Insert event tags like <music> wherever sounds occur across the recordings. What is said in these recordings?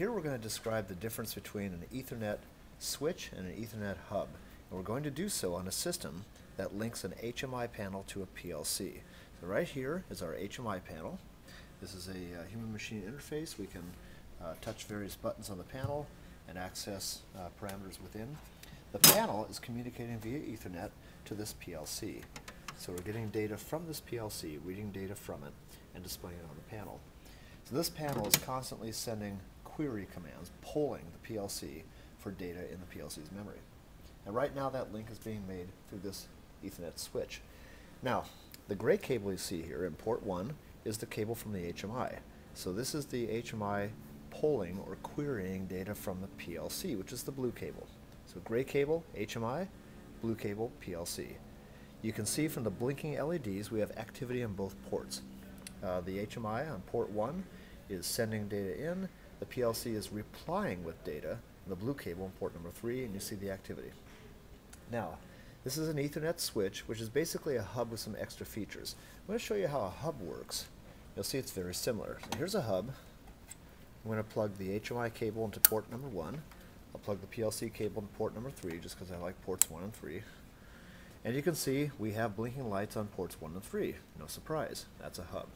Here we're going to describe the difference between an Ethernet switch and an Ethernet hub. And we're going to do so on a system that links an HMI panel to a PLC. So right here is our HMI panel. This is a uh, human-machine interface. We can uh, touch various buttons on the panel and access uh, parameters within. The panel is communicating via Ethernet to this PLC. So we're getting data from this PLC, reading data from it, and displaying it on the panel. So this panel is constantly sending query commands, polling the PLC for data in the PLC's memory. And right now that link is being made through this Ethernet switch. Now, the gray cable you see here in port 1 is the cable from the HMI. So this is the HMI polling or querying data from the PLC, which is the blue cable. So gray cable, HMI, blue cable, PLC. You can see from the blinking LEDs we have activity on both ports. Uh, the HMI on port 1 is sending data in, the PLC is replying with data, the blue cable in port number 3, and you see the activity. Now, this is an Ethernet switch, which is basically a hub with some extra features. I'm going to show you how a hub works. You'll see it's very similar. So here's a hub. I'm going to plug the HMI cable into port number 1. I'll plug the PLC cable into port number 3 just because I like ports 1 and 3. And you can see we have blinking lights on ports 1 and 3. No surprise, that's a hub.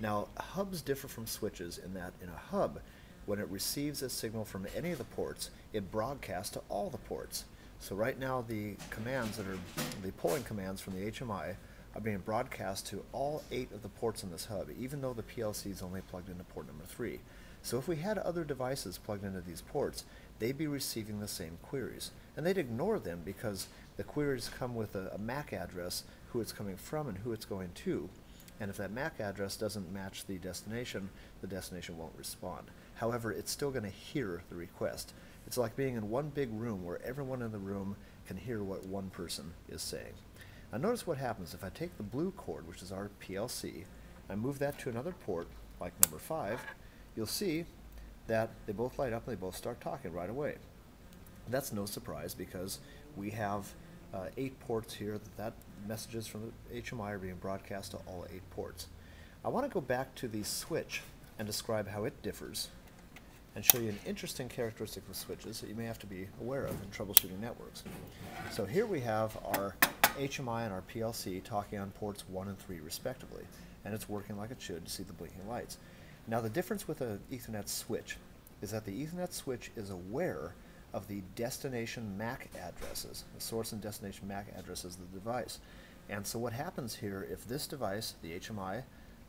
Now, hubs differ from switches in that in a hub, when it receives a signal from any of the ports, it broadcasts to all the ports. So right now the commands that are, the polling commands from the HMI are being broadcast to all eight of the ports in this hub, even though the PLC is only plugged into port number three. So if we had other devices plugged into these ports, they'd be receiving the same queries. And they'd ignore them because the queries come with a, a MAC address, who it's coming from and who it's going to. And if that MAC address doesn't match the destination, the destination won't respond. However, it's still going to hear the request. It's like being in one big room where everyone in the room can hear what one person is saying. Now notice what happens if I take the blue cord, which is our PLC, I move that to another port, like number 5, you'll see that they both light up and they both start talking right away. That's no surprise because we have uh, eight ports here that, that messages from the HMI are being broadcast to all eight ports. I want to go back to the switch and describe how it differs and show you an interesting characteristic of switches that you may have to be aware of in troubleshooting networks. So here we have our HMI and our PLC talking on ports 1 and 3 respectively, and it's working like it should to see the blinking lights. Now the difference with an Ethernet switch is that the Ethernet switch is aware of the destination MAC addresses, the source and destination MAC addresses of the device. And so what happens here, if this device, the HMI,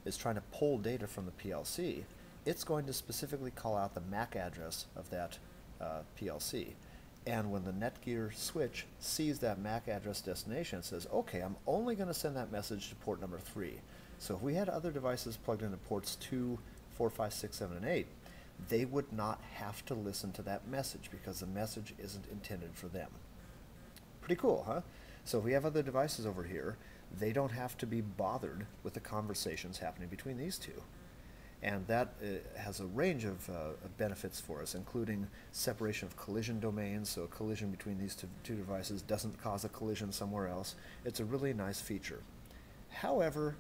is trying to pull data from the PLC, it's going to specifically call out the MAC address of that uh, PLC. And when the Netgear switch sees that MAC address destination, it says, okay, I'm only going to send that message to port number 3. So if we had other devices plugged into ports 2, 4, 5, 6, 7, and 8, they would not have to listen to that message because the message isn't intended for them. Pretty cool, huh? So if we have other devices over here, they don't have to be bothered with the conversations happening between these two. And that uh, has a range of, uh, benefits for us, including separation of collision domains, so a collision between these two, two devices doesn't cause a collision somewhere else. It's a really nice feature. However,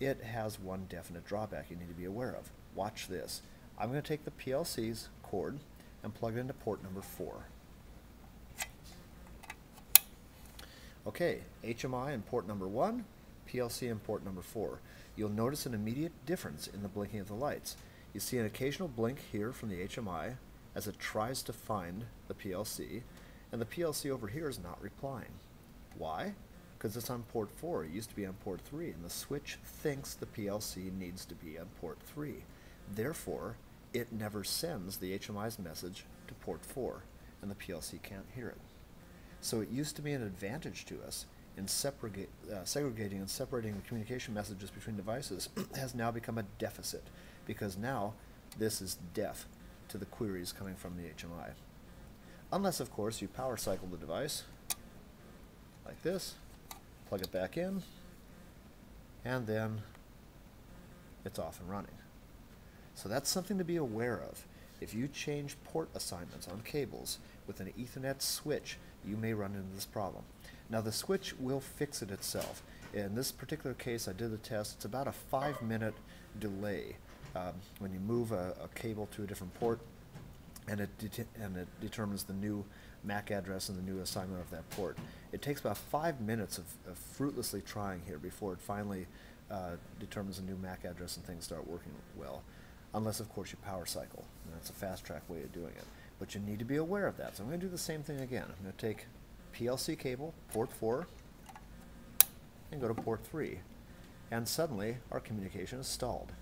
it has one definite drawback you need to be aware of. Watch this. I'm going to take the PLC's cord and plug it into port number 4. Okay, HMI in port number 1, PLC in port number 4 you'll notice an immediate difference in the blinking of the lights. You see an occasional blink here from the HMI as it tries to find the PLC, and the PLC over here is not replying. Why? Because it's on port 4. It used to be on port 3, and the switch thinks the PLC needs to be on port 3. Therefore, it never sends the HMI's message to port 4, and the PLC can't hear it. So it used to be an advantage to us in uh, segregating and separating the communication messages between devices <clears throat> has now become a deficit because now this is deaf to the queries coming from the HMI. Unless, of course, you power cycle the device like this, plug it back in, and then it's off and running. So that's something to be aware of. If you change port assignments on cables with an Ethernet switch, you may run into this problem. Now the switch will fix it itself. In this particular case, I did the test. It's about a five minute delay um, when you move a, a, cable to a different port. and it and it determines the new MAC address and the new assignment of that port. It takes about five minutes of, of fruitlessly trying here before it finally uh, determines a new MAC address and things start working well. Unless, of course, you power cycle. And that's a fast track way of doing it. But you need to be aware of that. So I'm going to do the same thing again. I'm going to take PLC cable, port 4, and go to port 3. And suddenly, our communication is stalled.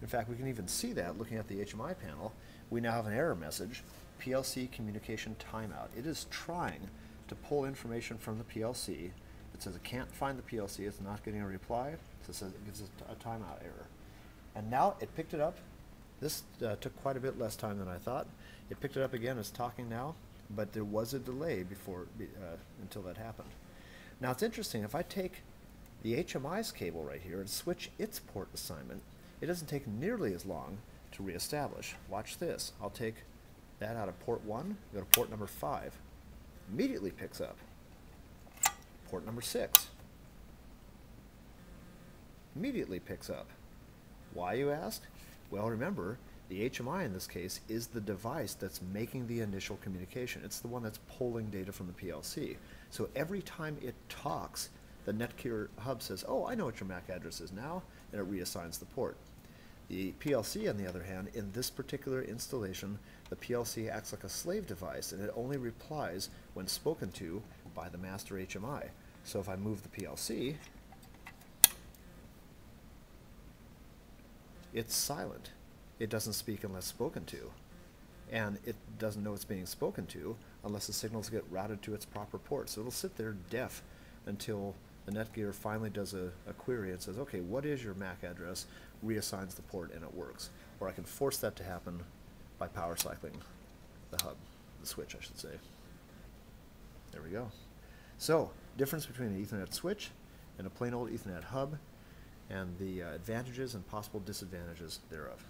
In fact, we can even see that looking at the HMI panel. We now have an error message, PLC communication timeout. It is trying to pull information from the PLC. It says it can't find the PLC, it's not getting a reply, so it says it gives a timeout error. And now it picked it up. This uh, took quite a bit less time than I thought. It picked it up again, it's talking now, but there was a delay before uh, until that happened. Now it's interesting, if I take the HMI's cable right here and switch its port assignment, it doesn't take nearly as long to reestablish. Watch this. I'll take that out of port 1, go to port number 5. Immediately picks up. Port number 6. Immediately picks up. Why, you ask? Well, remember, the HMI in this case is the device that's making the initial communication. It's the one that's pulling data from the PLC. So every time it talks, the Netgear hub says, oh, I know what your MAC address is now, and it reassigns the port. The PLC, on the other hand, in this particular installation, the PLC acts like a slave device, and it only replies when spoken to by the master HMI. So if I move the PLC, it's silent. It doesn't speak unless spoken to. And it doesn't know it's being spoken to unless the signals get routed to its proper port. So it'll sit there deaf until the Netgear finally does a, a query and says, okay, what is your MAC address? Reassigns the port and it works. Or I can force that to happen by power cycling the hub, the switch, I should say. There we go. So, difference between an Ethernet switch and a plain old Ethernet hub, and the uh, advantages and possible disadvantages thereof.